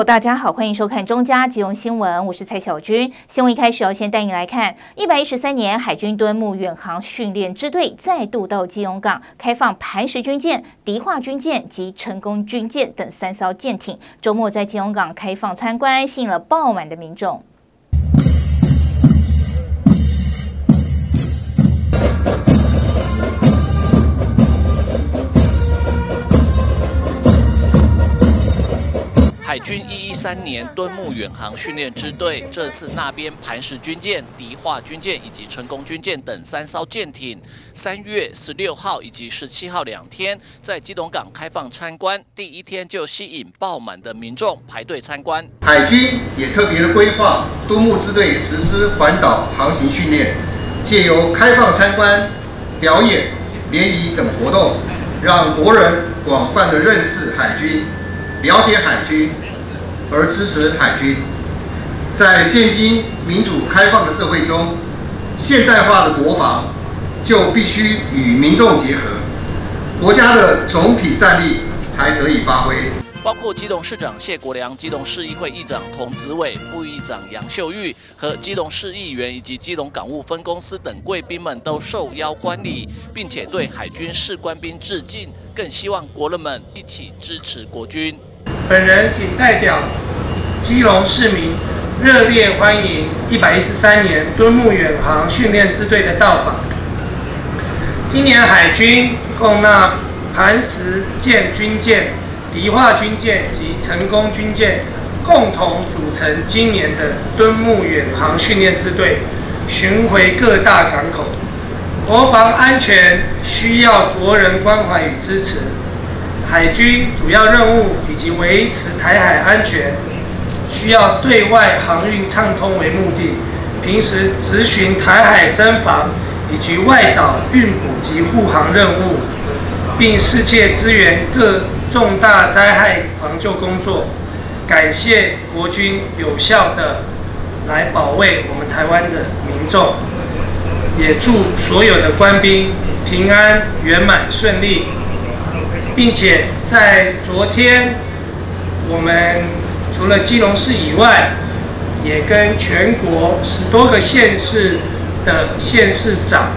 大家好，欢迎收看中嘉金融新闻，我是蔡小军。新闻一开始要先带你来看，一百一十三年海军敦睦远航训练支队再度到基隆港开放磐石军舰、迪化军舰及成功军舰等三艘舰艇，周末在基隆港开放参观，吸引了爆满的民众。海军一一三年敦睦远航训练支队这次那边磐石军舰、迪化军舰以及成功军舰等三艘舰艇，三月十六号以及十七号两天在基隆港开放参观，第一天就吸引爆满的民众排队参观。海军也特别的规划敦睦支队实施环岛航行训练，借由开放参观、表演、联谊等活动，让国人广泛的认识海军。了解海军，而支持海军。在现今民主开放的社会中，现代化的国防就必须与民众结合，国家的总体战力才得以发挥。包括基隆市长谢国良、基隆市议会议长童子伟、副议长杨秀玉和基隆市议员以及基隆港务分公司等贵宾们都受邀观礼，并且对海军士官兵致敬，更希望国人们一起支持国军。本人仅代表基隆市民热烈欢迎一百一十三年敦睦远航训练支队的到访。今年海军共纳磐石舰军舰、迪化军舰及成功军舰，共同组成今年的敦睦远航训练支队，巡回各大港口。国防安全需要国人关怀与支持。海军主要任务以及维持台海安全，需要对外航运畅通为目的。平时执行台海侦防以及外岛运补及护航任务，并世界支援各重大灾害防救工作。感谢国军有效的来保卫我们台湾的民众，也祝所有的官兵平安圆满顺利。并且在昨天，我们除了基隆市以外，也跟全国十多个县市的县市长，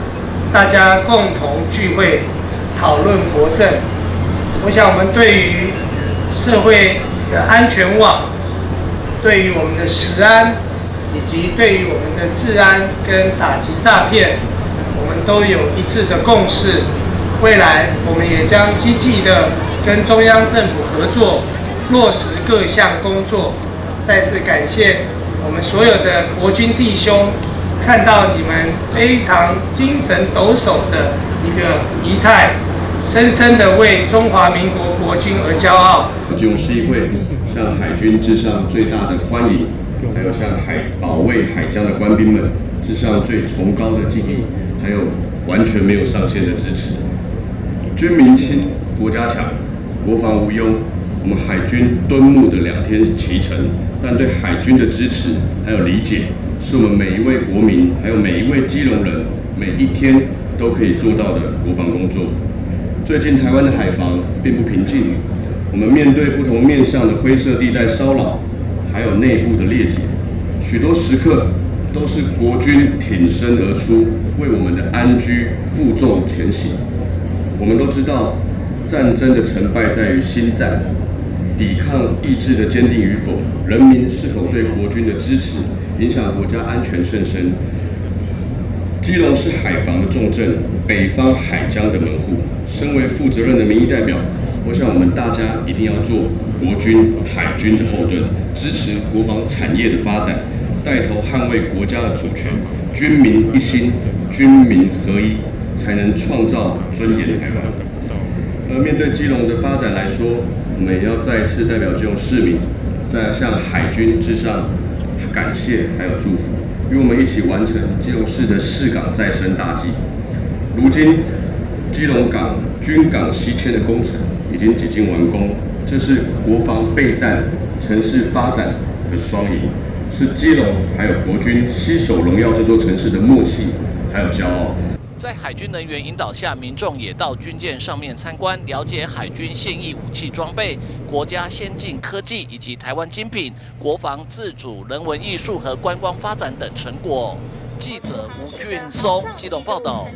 大家共同聚会讨论国政。我想，我们对于社会的安全网，对于我们的食安，以及对于我们的治安跟打击诈骗，我们都有一致的共识。未来，我们也将积极的跟中央政府合作，落实各项工作。再次感谢我们所有的国军弟兄，看到你们非常精神抖擞的一个仪态，深深的为中华民国国军而骄傲。基隆市议会向海军致上最大的欢迎，还有向海保卫海疆的官兵们致上最崇高的敬意，还有完全没有上限的支持。军民亲，国家强，国防无忧。我们海军敦睦的两天启程，但对海军的支持还有理解，是我们每一位国民，还有每一位基隆人，每一天都可以做到的国防工作。最近台湾的海防并不平静，我们面对不同面向的灰色地带骚扰，还有内部的裂解，许多时刻都是国军挺身而出，为我们的安居负重前行。我们都知道，战争的成败在于心战，抵抗意志的坚定与否，人民是否对国军的支持，影响国家安全甚深。基隆是海防的重镇，北方海疆的门户。身为负责任的民意代表，我想我们大家一定要做国军海军的后盾，支持国防产业的发展，带头捍卫国家的主权，军民一心，军民合一。才能创造尊严台湾。而面对基隆的发展来说，我们也要再次代表基隆市民，在向海军致上感谢还有祝福，与我们一起完成基隆市的市港再生大计。如今，基隆港军港西迁的工程已经接近完工，这是国防备战、城市发展的双赢，是基隆还有国军携手荣耀这座城市的默契还有骄傲。在海军人员引导下，民众也到军舰上面参观，了解海军现役武器装备、国家先进科技以及台湾精品、国防自主、人文艺术和观光发展等成果。记者吴俊松激动报道。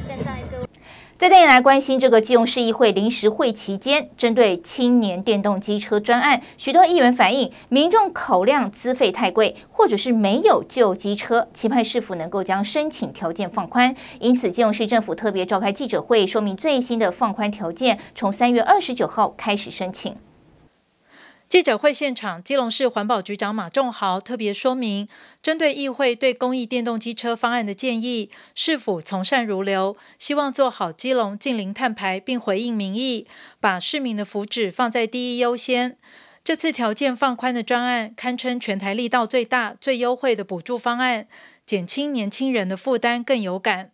再带你来关心这个基隆市议会临时会期间，针对青年电动机车专案，许多议员反映，民众口量资费太贵，或者是没有旧机车，期盼市府能够将申请条件放宽。因此，基隆市政府特别召开记者会，说明最新的放宽条件，从三月二十九号开始申请。记者会现场，基隆市环保局长马仲豪特别说明，针对议会对公益电动机车方案的建议，是否从善如流，希望做好基隆近零碳排，并回应民意，把市民的福祉放在第一优先。这次条件放宽的专案，堪称全台力道最大、最优惠的补助方案，减轻年轻人的负担更有感。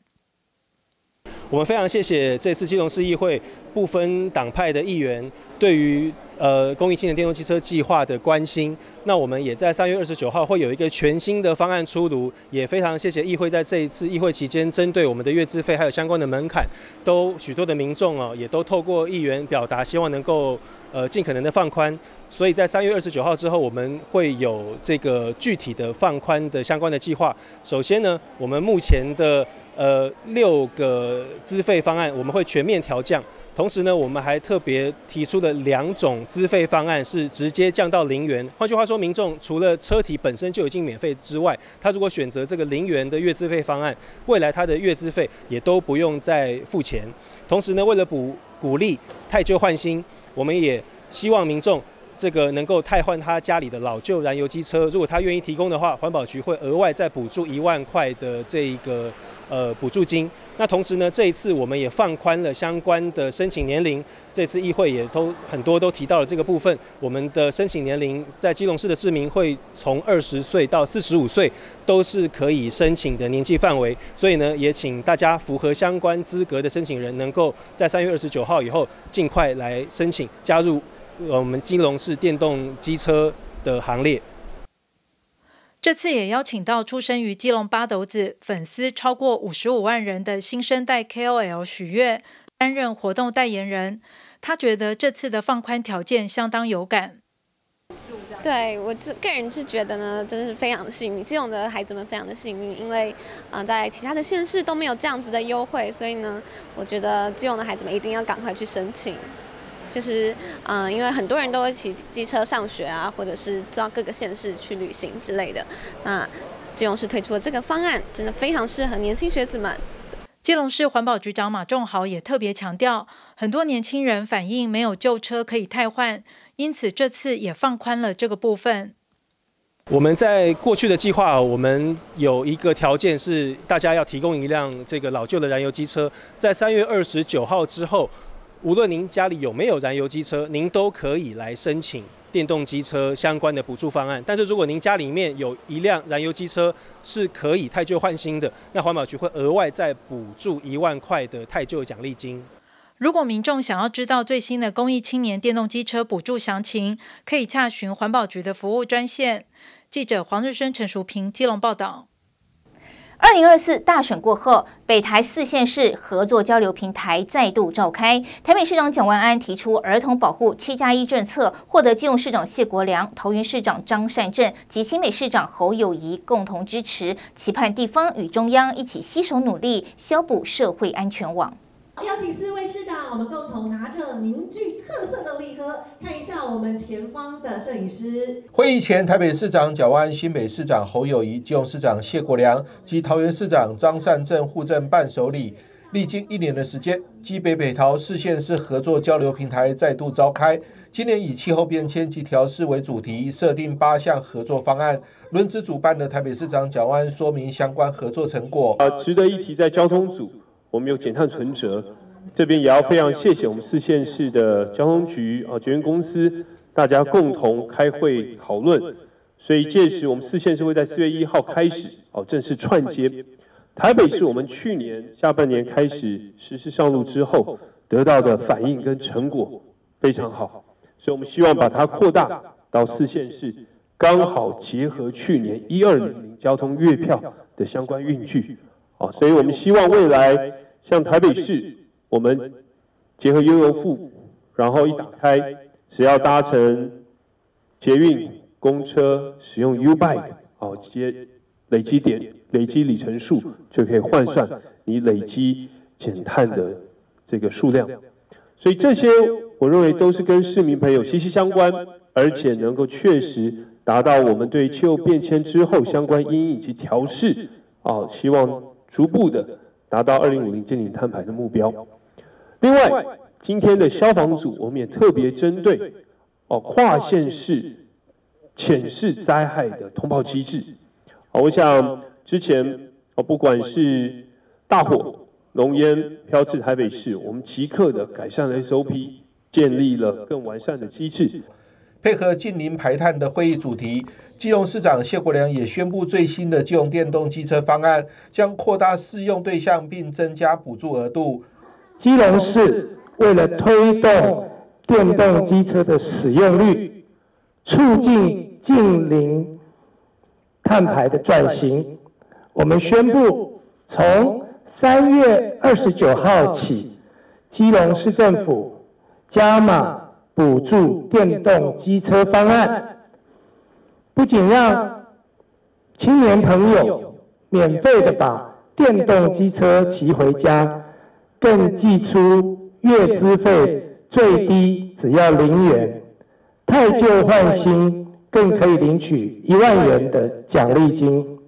我们非常谢谢这次基隆市议会不分党派的议员对于。呃，公益性的电动汽车计划的关心，那我们也在三月二十九号会有一个全新的方案出炉，也非常谢谢议会在这一次议会期间，针对我们的月资费还有相关的门槛，都许多的民众哦，也都透过议员表达，希望能够呃尽可能的放宽，所以在三月二十九号之后，我们会有这个具体的放宽的相关的计划。首先呢，我们目前的呃六个资费方案，我们会全面调降。同时呢，我们还特别提出了两种资费方案，是直接降到零元。换句话说，民众除了车体本身就已经免费之外，他如果选择这个零元的月资费方案，未来他的月资费也都不用再付钱。同时呢，为了补鼓励太旧换新，我们也希望民众这个能够汰换他家里的老旧燃油机车，如果他愿意提供的话，环保局会额外再补助一万块的这一个呃补助金。那同时呢，这一次我们也放宽了相关的申请年龄。这次议会也都很多都提到了这个部分。我们的申请年龄在基隆市的市民会从二十岁到四十五岁都是可以申请的年纪范围。所以呢，也请大家符合相关资格的申请人，能够在三月二十九号以后尽快来申请加入我们基隆市电动机车的行列。这次也邀请到出生于基隆八斗子、粉丝超过五十五万人的新生代 KOL 许悦担任活动代言人。他觉得这次的放宽条件相当有感。对我自个人是觉得呢，真的是非常的幸运，基隆的孩子们非常的幸运，因为啊，在其他的县市都没有这样子的优惠，所以呢，我觉得基隆的孩子们一定要赶快去申请。就是，嗯，因为很多人都会骑机车上学啊，或者是到各个县市去旅行之类的。那基隆市推出的这个方案，真的非常适合年轻学子们。基隆市环保局长马仲豪也特别强调，很多年轻人反映没有旧车可以汰换，因此这次也放宽了这个部分。我们在过去的计划，我们有一个条件是，大家要提供一辆这个老旧的燃油机车，在三月二十九号之后。无论您家里有没有燃油机车，您都可以来申请电动机车相关的补助方案。但是如果您家里面有一辆燃油机车是可以太旧换新的，那环保局会额外再补助一万块的太旧奖励金。如果民众想要知道最新的公益青年电动机车补助详情，可以洽询环保局的服务专线。记者黄日升、陈淑平基隆报道。二零二四大选过后，北台四县市合作交流平台再度召开。台北市长蒋万安提出儿童保护七加一政策，获得基隆市长谢国良、桃园市长张善政及新美市长侯友谊共同支持，期盼地方与中央一起携手努力，消补社会安全网。邀请四位市长，我们共同拿着凝聚特色的礼盒，看一下我们前方的摄影师。会议前，台北市长蒋万安、新北市长侯友谊、基隆市长谢国良及桃园市长张善政互赠伴手礼。历经一年的时间，基北北桃市县市合作交流平台再度召开。今年以气候变迁及调试为主题，设定八项合作方案。轮值主办的台北市长蒋万安说明相关合作成果。呃，值得一提，在交通组。我们有减碳存折，这边也要非常谢谢我们四县市的交通局啊，捷运公司，大家共同开会讨论，所以届时我们四县市会在四月一号开始哦正式串接。台北是我们去年下半年开始实施上路之后，得到的反应跟成果非常好，所以我们希望把它扩大到四县市，刚好结合去年一二零交通月票的相关运具，哦，所以我们希望未来。像台北市，我们结合悠游付，然后一打开，只要搭乘捷运、公车，使用 U Bike，哦，直接累积点、累积里程数，就可以换算你累积减碳的这个数量。所以这些，我认为都是跟市民朋友息息相关，而且能够确实达到我们对气候变迁之后相关因应及调试，啊，希望逐步的达到二零五零净零碳排的目标。另外，今天的消防组，我们也特别针对哦跨县市浅市灾害的通报机制。好，我想之前哦不管是大火。浓烟飘至台北市，我们即刻的改善了 SOP，建立了更完善的机制。配合近零排碳的会议主题，基隆市长谢国良也宣布最新的基隆电动机车方案，将扩大适用对象，并增加补助额度。基隆市为了推动电动机车的使用率，促进近零碳排的转型，我们宣布从。三月二十九号起，基隆市政府加码补助电动机车方案，不仅让青年朋友免费的把电动机车骑回家，更寄出月资费最低只要零元，太旧换新更可以领取一万元的奖励金。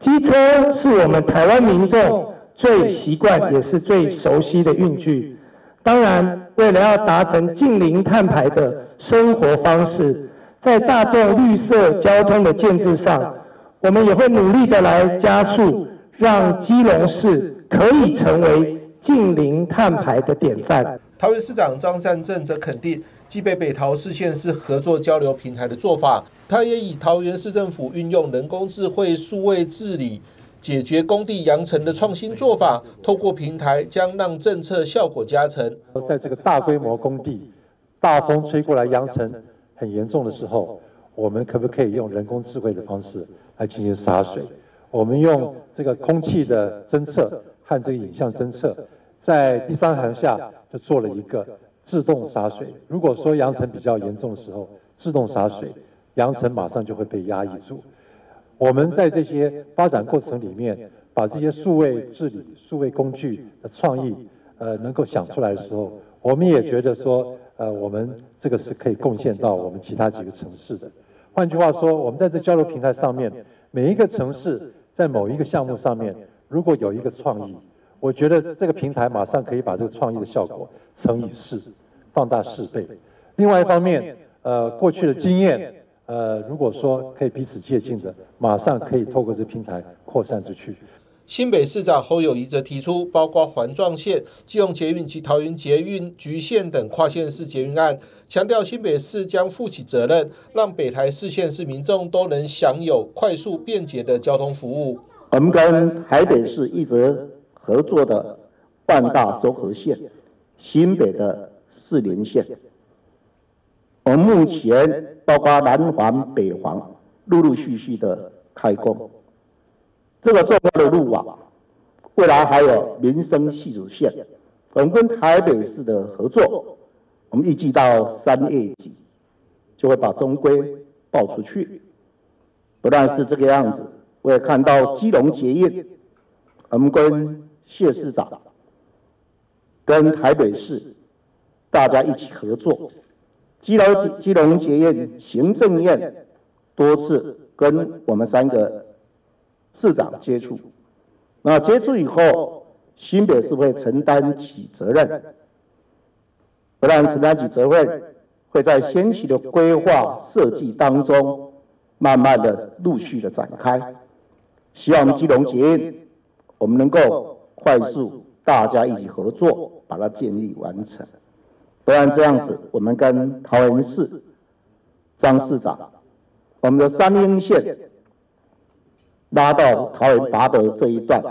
机车是我们台湾民众。最习惯也是最熟悉的运具。当然，为了要达成近零碳排的生活方式，在大众绿色交通的建制上，我们也会努力的来加速，让基隆市可以成为近零碳排的典范。桃园市长张善政则肯定基北北桃市县市合作交流平台的做法，他也以桃园市政府运用人工智慧数位治理。解决工地扬尘的创新做法，透过平台将让政策效果加成。在这个大规模工地，大风吹过来扬尘很严重的时候，我们可不可以用人工智慧的方式来进行洒水？我们用这个空气的侦测和这个影像侦测，在第三行下就做了一个自动洒水。如果说扬尘比较严重的时候，自动洒水，扬尘马上就会被压抑住。我们在这些发展过程里面，把这些数位治理、数位工具的创意，呃，能够想出来的时候，我们也觉得说，呃，我们这个是可以贡献到我们其他几个城市的。换句话说，我们在这交流平台上面，每一个城市在某一个项目上面，如果有一个创意，我觉得这个平台马上可以把这个创意的效果乘以四，放大四倍。另外一方面，呃，过去的经验。呃，如果说可以彼此借鉴的，马上可以透过这平台扩散出去。新北市长侯友谊则提出，包括环状线、基隆捷运及桃园捷运局线等跨县市捷运案，强调新北市将负起责任，让北台四县市民众都能享有快速便捷的交通服务。我们跟台北市一直合作的万大综合线、新北的四林线。我们目前包括南环、北环，陆陆续续的开工。这个重要的路网，未来还有民生系主线。我们跟台北市的合作，我们预计到三月底就会把中规报出去。不但是这个样子，我也看到基隆捷运，我们跟谢市长、跟台北市大家一起合作。基隆基隆捷运行政院多次跟我们三个市长接触，那接触以后，新北市会承担起责任，不但承担起责任，会在先期的规划设计当中，慢慢的陆续的展开，希望基隆捷运我们能够快速大家一起合作，把它建立完成。不然这样子，我们跟桃园市张市长，我们的三英线拉到桃园达德这一段，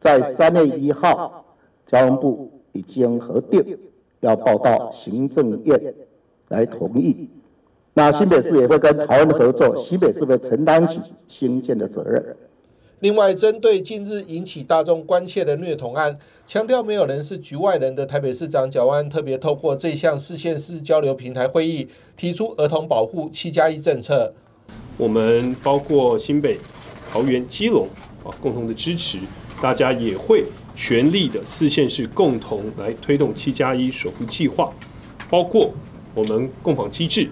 在三月一号，交通部已经核定，要报到行政院来同意。那新北市也会跟桃园合作，新北市会承担起新建的责任。另外，针对近日引起大众关切的虐童案，强调没有人是局外人的台北市长蒋万安特别透过这项市县市交流平台会议，提出儿童保护七加一政策。我们包括新北、桃园、基隆啊，共同的支持，大家也会全力的四县市共同来推动七加一守护计划，包括我们共访机制，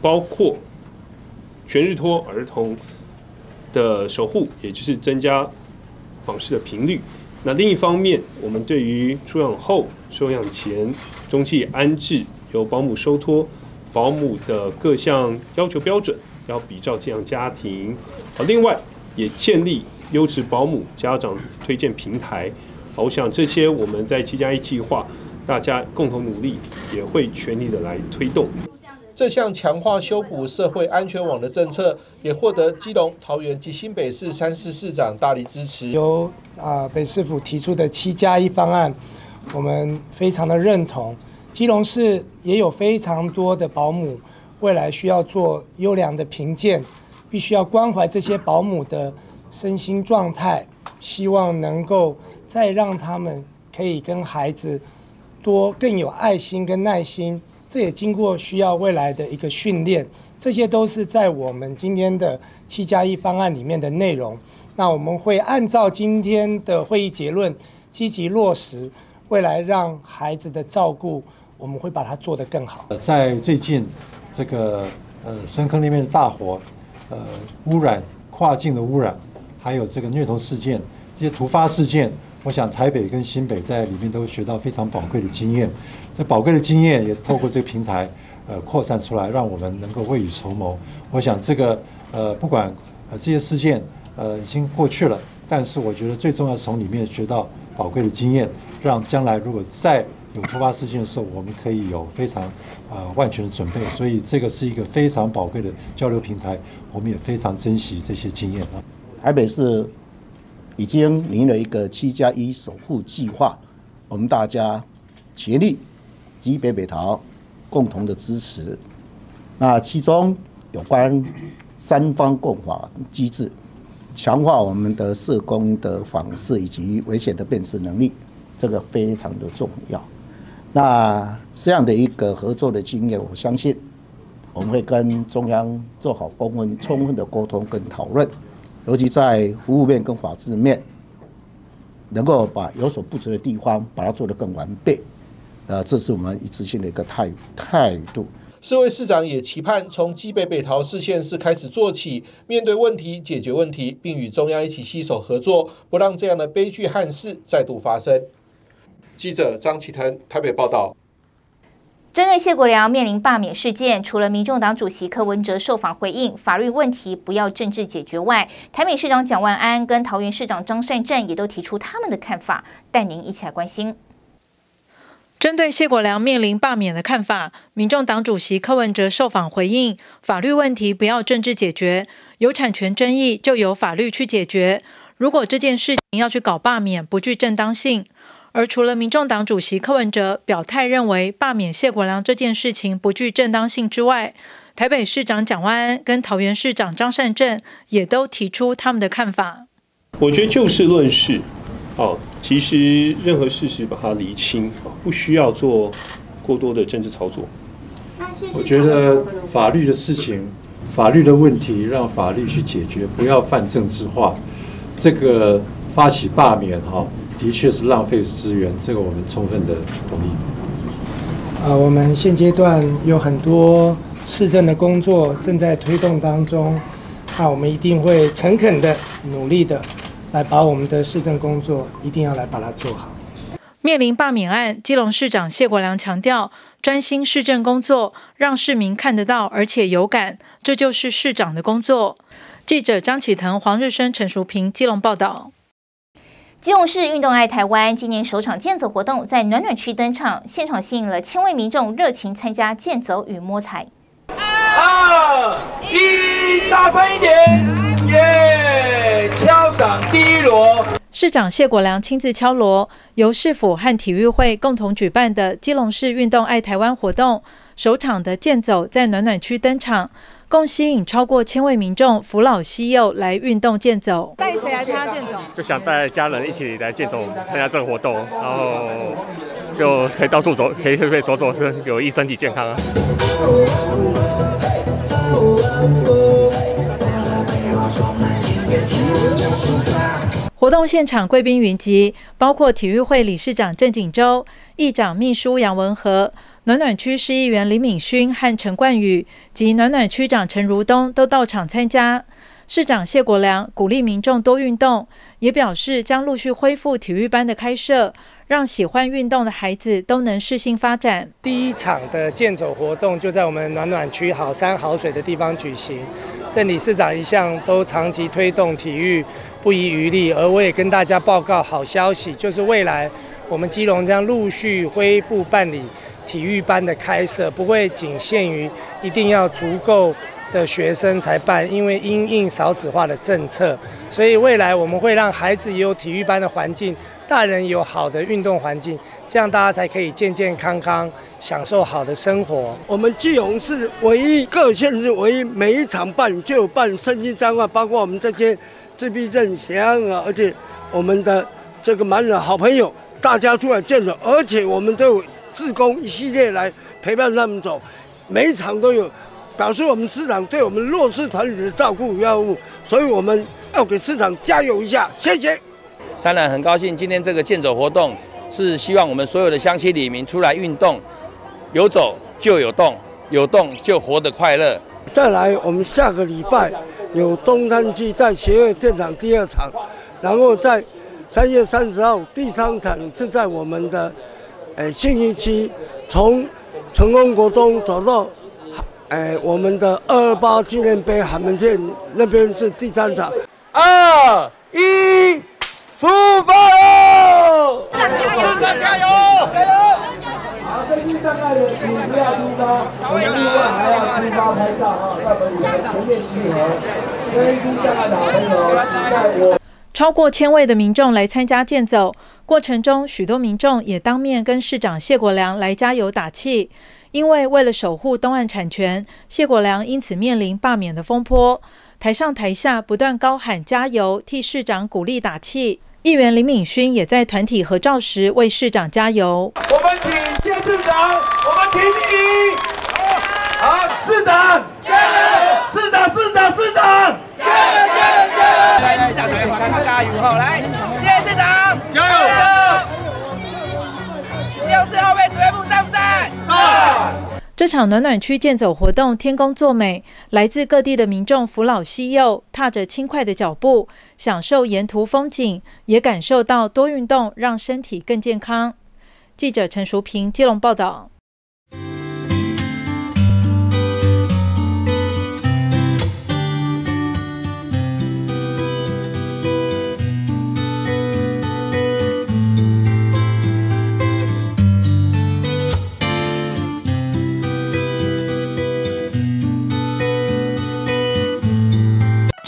包括全日托儿童。的守护，也就是增加访视的频率。那另一方面，我们对于出养后、收养前、中期安置由保姆收托，保姆的各项要求标准要比照这样家庭。好，另外也建立优质保姆家长推荐平台。我想这些我们在七加一计划，大家共同努力，也会全力的来推动。这项强化修补社会安全网的政策，也获得基隆、桃园及新北市三市市长大力支持。由啊北市府提出的七加一方案，我们非常的认同。基隆市也有非常多的保姆，未来需要做优良的评鉴，必须要关怀这些保姆的身心状态，希望能够再让他们可以跟孩子多更有爱心跟耐心。这也经过需要未来的一个训练，这些都是在我们今天的七加一方案里面的内容。那我们会按照今天的会议结论，积极落实，未来让孩子的照顾，我们会把它做得更好。在最近这个呃深坑那边的大火，呃污染跨境的污染，还有这个虐童事件，这些突发事件。我想台北跟新北在里面都学到非常宝贵的经验，这宝贵的经验也透过这个平台，呃，扩散出来，让我们能够未雨绸缪。我想这个呃，不管呃这些事件呃已经过去了，但是我觉得最重要是从里面学到宝贵的经验，让将来如果再有突发事件的时候，我们可以有非常呃万全的准备。所以这个是一个非常宝贵的交流平台，我们也非常珍惜这些经验啊。台北市。已经拟了一个七加一守护计划，我们大家竭力及北北桃共同的支持。那其中有关三方共法机制，强化我们的社工的访视以及危险的辨识能力，这个非常的重要。那这样的一个合作的经验，我相信我们会跟中央做好充分充分的沟通跟讨论。尤其在服务面跟法制面，能够把有所不足的地方，把它做得更完备，呃，这是我们一致性的一个态态度。四位市长也期盼从基北北桃四县市开始做起，面对问题解决问题，并与中央一起携手合作，不让这样的悲剧憾事再度发生。记者张启腾台北报道。针对谢国良面临罢免事件，除了民众党主席柯文哲受访回应法律问题不要政治解决外，台北市长蒋万安跟桃园市长张善政也都提出他们的看法，带您一起来关心。针对谢国良面临罢免的看法，民众党主席柯文哲受访回应：法律问题不要政治解决，有产权争议就由法律去解决。如果这件事情要去搞罢免，不具正当性。而除了民众党主席柯文哲表态认为罢免谢国良这件事情不具正当性之外，台北市长蒋万安跟桃园市长张善政也都提出他们的看法。我觉得就事论事，哦，其实任何事实把它厘清，不需要做过多的政治操作。我觉得法律的事情、法律的问题让法律去解决，不要泛政治化。这个发起罢免，哈。的确是浪费资源，这个我们充分的同意。啊，我们现阶段有很多市政的工作正在推动当中，那我们一定会诚恳的、努力的来把我们的市政工作一定要来把它做好。面临罢免案，基隆市长谢国良强调，专心市政工作，让市民看得到而且有感，这就是市长的工作。记者张启腾、黄日升、陈淑平，基隆报道。基隆市运动爱台湾今年首场健走活动在暖暖区登场，现场吸引了千位民众热情参加健走与摸彩。二一，大声一点，耶！敲响第一锣。市长谢国良亲自敲锣，由市府和体育会共同举办的基隆市运动爱台湾活动，首场的健走在暖暖区登场。共吸引超过千位民众扶老携幼来运动健走。带谁来参加健走？就想带家人一起来健走，参加这个活动，然后就可以到处走，可以可以走走，有益身体健康啊。活动现场贵宾云集，包括体育会理事长郑景洲、议长秘书杨文和。暖暖区市议员李敏勋和陈冠宇及暖暖区长陈如东都到场参加。市长谢国良鼓励民众多运动，也表示将陆续恢复体育班的开设，让喜欢运动的孩子都能适性发展。第一场的健走活动就在我们暖暖区好山好水的地方举行。郑理事长一向都长期推动体育，不遗余力。而我也跟大家报告好消息，就是未来我们基隆将陆续恢复办理。体育班的开设不会仅限于一定要足够的学生才办，因为因应少子化的政策，所以未来我们会让孩子也有体育班的环境，大人有好的运动环境，这样大家才可以健健康康享受好的生活。我们基隆是唯一各县市唯一每一场办就有办身心障碍，包括我们这些自闭症、血压啊，而且我们的这个盲人好朋友，大家出来健走，而且我们都有。自工一系列来陪伴他们走，每一场都有，表示我们市长对我们弱势团体的照顾与爱护，所以我们要给市长加油一下，谢谢。当然很高兴今天这个健走活动是希望我们所有的乡亲里民出来运动，有走就有动，有动就活得快乐。再来，我们下个礼拜有东山区在协会电厂第二场，然后在三月三十号第三场是在我们的。呃，信义区从成功国中走到，哎，我们的二二八纪念碑海门线那边是第三场。二一，出发喽！市长加油！加油！好，身心障碍的请不要出发，我们另外还要出发拍照啊，要和你们全面集合。身心障碍的好朋友，在我。超过千位的民众来参加健走过程中，许多民众也当面跟市长谢国良来加油打气。因为为了守护东岸产权，谢国良因此面临罢免的风波。台上台下不断高喊加油，替市长鼓励打气。议员林敏勋也在团体合照时为市长加油。我们挺谢市长，我们挺你。好，市长加油！市长，市长，市长加油！加油！好，来，谢谢市这场暖暖区健走活动，天公作美，来自各地的民众扶老携幼，踏着轻快的脚步，享受沿途风景，也感受到多运动让身体更健康。记者陈淑平接龙报道。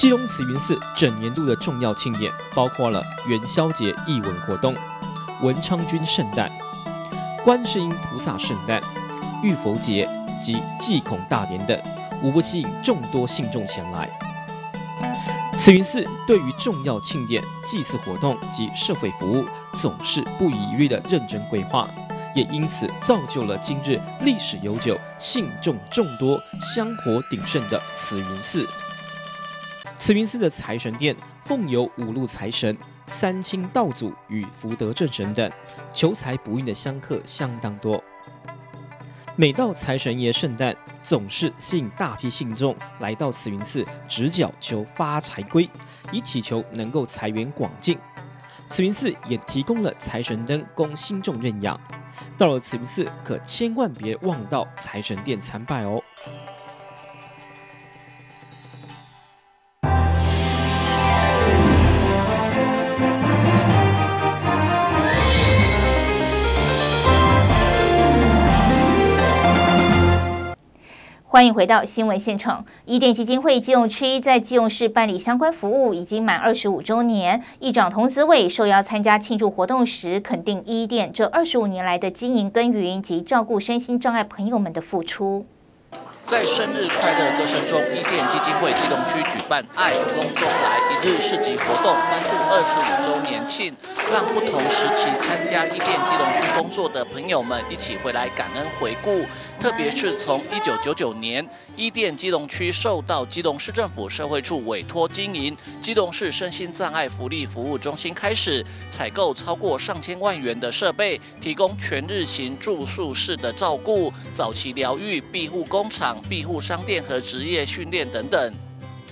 基隆慈云寺整年度的重要庆典包括了元宵节义文活动、文昌君圣诞、观世音菩萨圣诞、浴佛节及祭孔大典等，无不吸引众多信众前来。慈云寺对于重要庆典、祭祀活动及社会服务，总是不遗余力的认真规划，也因此造就了今日历史悠久、信众众多、香火鼎盛的慈云寺。慈云寺的财神殿奉有五路财神、三清道祖与福德正神等，求财不运的香客相当多。每到财神爷圣诞，总是吸引大批信众来到慈云寺直角求发财龟，以祈求能够财源广进。慈云寺也提供了财神灯供信众认养。到了慈云寺，可千万别忘到财神殿参拜哦。欢迎回到新闻现场。伊甸基金会基隆区在基隆市办理相关服务已经满二十五周年，议长童子伟受邀参加庆祝活动时，肯定伊甸这二十五年来的经营耕耘及照顾身心障碍朋友们的付出。在生日快乐歌声中，伊甸基金会基隆区举办“爱隆中来”一日市集活动，欢度二十五周年庆，让不同时期参加伊甸基隆区工作的朋友们一起回来感恩回顾。特别是从一九九九年，伊甸基隆区受到基隆市政府社会处委托经营基隆市身心障碍福利服务中心开始，采购超过上千万元的设备，提供全日型住宿式的照顾、早期疗愈、庇护工厂。庇护商店和职业训练等等。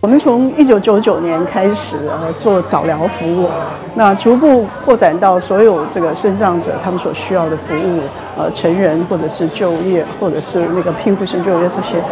我们从一九九九年开始呃做早疗服务，那逐步扩展到所有这个生障者他们所需要的服务，呃成人或者是就业或者是那个贫苦型就业这些，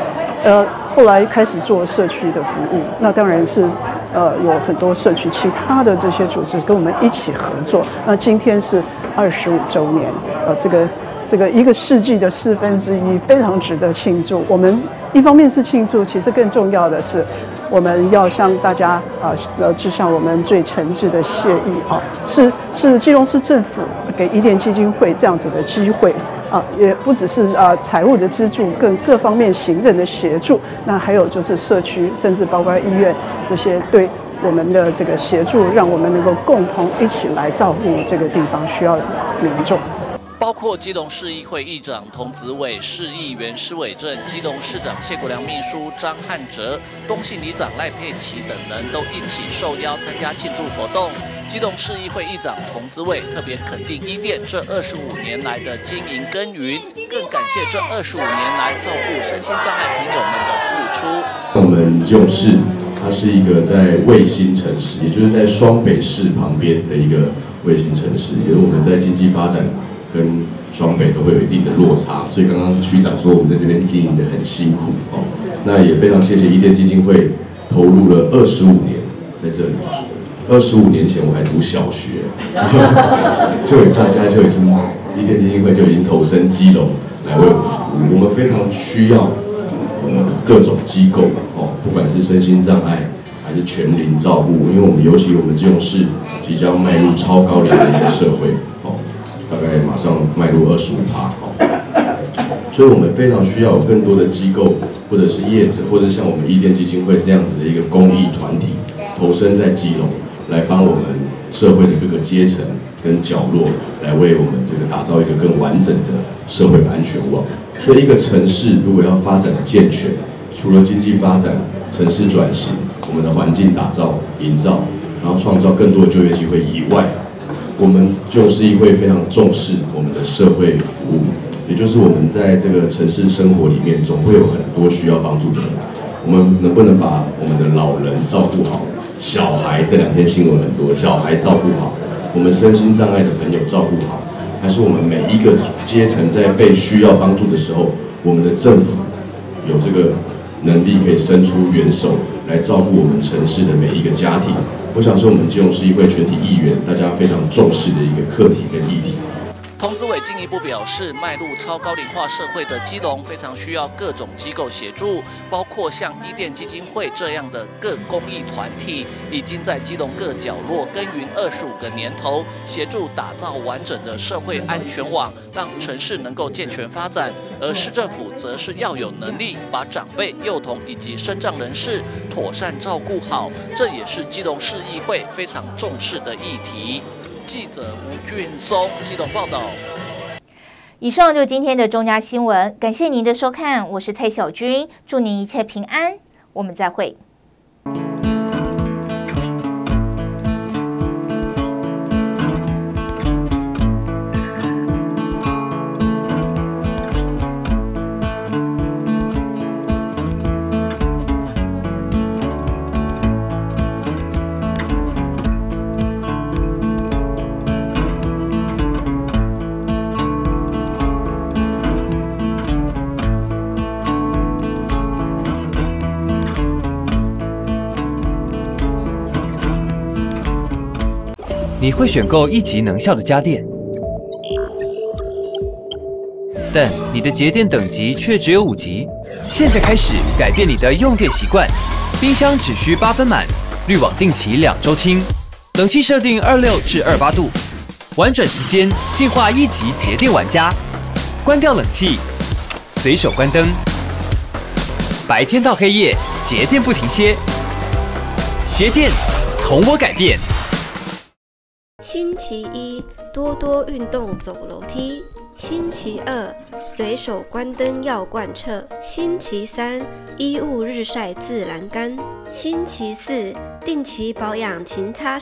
呃后来开始做社区的服务，那当然是呃有很多社区其他的这些组织跟我们一起合作。那今天是二十五周年，呃这个。这个一个世纪的四分之一非常值得庆祝。我们一方面是庆祝，其实更重要的是，我们要向大家啊呃致向我们最诚挚的谢意啊！是是基隆市政府给伊甸基金会这样子的机会啊，也不只是啊财务的资助，更各方面行政的协助，那还有就是社区，甚至包括医院这些对我们的这个协助，让我们能够共同一起来照顾这个地方需要的民众。包括基隆市议会议长童子伟、市议员施伟正、基隆市长谢国良秘书张汉哲、东信里长赖佩琪等人都一起受邀参加庆祝活动。基隆市议会议长童子伟特别肯定伊甸这二十五年来的经营耕耘，更感谢这二十五年来照顾身心障碍朋友们的付出。我们就是，它是一个在卫星城市，也就是在双北市旁边的一个卫星城市，也是我们在经济发展。跟双北都会有一定的落差，所以刚刚区长说我们在这边经营的很辛苦哦，那也非常谢谢伊甸基金会投入了二十五年在这里，二十五年前我还读小学，就大家就已经伊甸基金会就已经投身基隆来为我们服务，我们非常需要呃各种机构哦，不管是身心障碍还是全龄照顾，因为我们尤其我们基隆市即将迈入超高龄的一个社会。大概马上迈入二十五趴，所以我们非常需要有更多的机构，或者是业者，或者像我们伊甸基金会这样子的一个公益团体，投身在基隆，来帮我们社会的各个阶层跟角落，来为我们这个打造一个更完整的社会安全网。所以，一个城市如果要发展的健全，除了经济发展、城市转型，我们的环境打造、营造，然后创造更多的就业机会以外，我们就是议会非常重视我们的社会服务，也就是我们在这个城市生活里面，总会有很多需要帮助的人。我们能不能把我们的老人照顾好？小孩这两天新闻很多，小孩照顾好，我们身心障碍的朋友照顾好，还是我们每一个阶层在被需要帮助的时候，我们的政府有这个能力可以伸出援手来照顾我们城市的每一个家庭？我想是我们金融市议会全体议员，大家非常重视的一个课题跟议题。童子伟进一步表示，迈入超高龄化社会的基隆非常需要各种机构协助，包括像伊甸基金会这样的各公益团体，已经在基隆各角落耕耘二十五个年头，协助打造完整的社会安全网，让城市能够健全发展。而市政府则是要有能力把长辈、幼童以及身障人士妥善照顾好，这也是基隆市议会非常重视的议题。记者吴俊松机动报道。以上就今天的中加新闻，感谢您的收看，我是蔡小军，祝您一切平安，我们再会。你会选购一级能效的家电，但你的节电等级却只有五级。现在开始改变你的用电习惯，冰箱只需八分满，滤网定期两周清，冷气设定二六至二八度，玩转时间进化一级节电玩家。关掉冷气，随手关灯，白天到黑夜节电不停歇，节电从我改变。星期一多多运动走楼梯，星期二随手关灯要贯彻，星期三衣物日晒自然干，星期四定期保养勤擦。